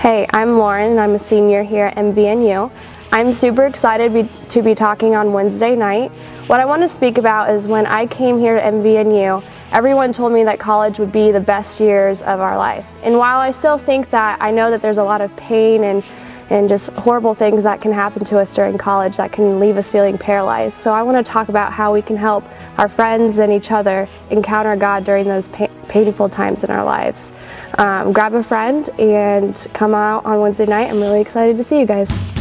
Hey, I'm Lauren and I'm a senior here at MVNU. I'm super excited be, to be talking on Wednesday night. What I want to speak about is when I came here to MVNU, everyone told me that college would be the best years of our life. And while I still think that, I know that there's a lot of pain and and just horrible things that can happen to us during college that can leave us feeling paralyzed. So I want to talk about how we can help our friends and each other encounter God during those pa painful times in our lives. Um, grab a friend and come out on Wednesday night. I'm really excited to see you guys.